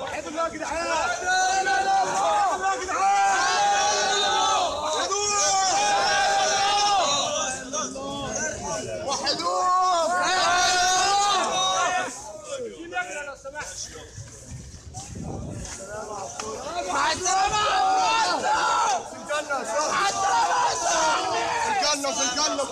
وحيد الله يا جدعان لا لا لا وحيد الله يا جدعان وحدوه وحدوه مع السلامة في الجنة